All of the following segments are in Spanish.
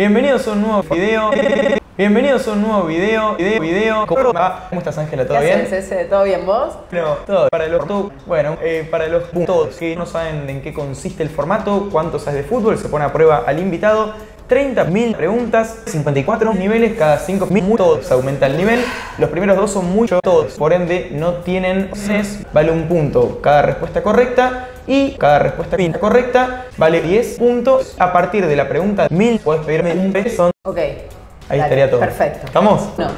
Bienvenidos a un nuevo video. Bienvenidos a un nuevo video, video, video. ¿Cómo estás, Ángela? ¿Todo ¿Qué bien? ¿Todo bien vos? Bueno, todo. Para los, bueno, eh, para los puntos que no saben en qué consiste el formato, cuánto sabes de fútbol, se pone a prueba al invitado. 30.000 preguntas, 54 niveles, cada 5 minutos se aumenta el nivel. Los primeros dos son muchos, todos, por ende no tienen ses, vale un punto cada respuesta correcta y cada respuesta correcta vale 10 puntos. A partir de la pregunta 1000 puedes pedirme un peso. Ok. Ahí Dale, estaría todo. Perfecto. ¿Estamos? No.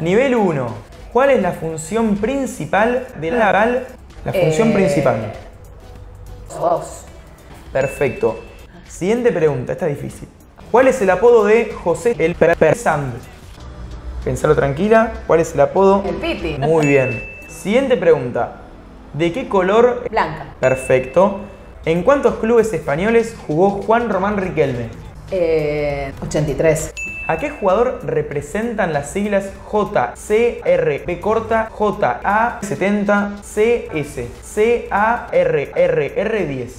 Nivel 1. ¿Cuál es la función principal de la gal? La función Eh, principal. Vos. Perfecto. Siguiente pregunta, esta es difícil. ¿Cuál es el apodo de José el Per- Persand? Pensalo tranquila. ¿Cuál es el apodo? El Piti. Muy bien. Siguiente pregunta. ¿De qué color? Blanca. Perfecto. ¿En cuántos clubes españoles jugó Juan Román Riquelme? Eh, 83. ¿A qué jugador representan las siglas JCR, P corta, JA70, CS, CARRR10?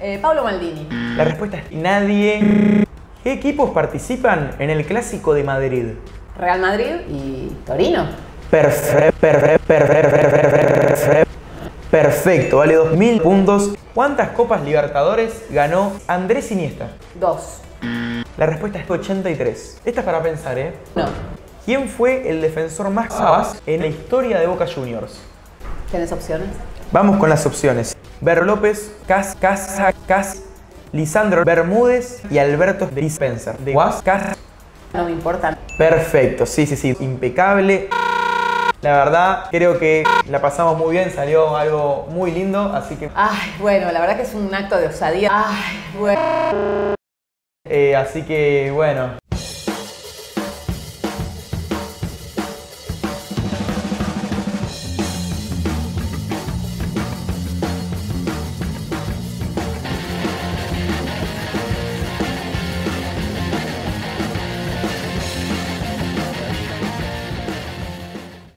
Eh, Pablo Maldini. La respuesta es nadie. ¿Qué equipos participan en el Clásico de Madrid? Real Madrid y Torino. Perfecto, perfecto, vale 2000 puntos. ¿Cuántas Copas Libertadores ganó Andrés Iniesta? Dos. La respuesta es 83. Esta es para pensar, ¿eh? No. ¿Quién fue el defensor más capaz en la historia de Boca Juniors? ¿Tienes opciones? Vamos con las opciones. Ver López, Cas, Casa, Cas, Lisandro Bermúdez y Alberto Dispenser. De Guas, Cas. No me importa. Perfecto, sí, sí, sí, impecable. La verdad, creo que la pasamos muy bien, salió algo muy lindo, así que, Ay, bueno, la verdad que es un acto de osadía. Ay, bueno. eh, así que bueno,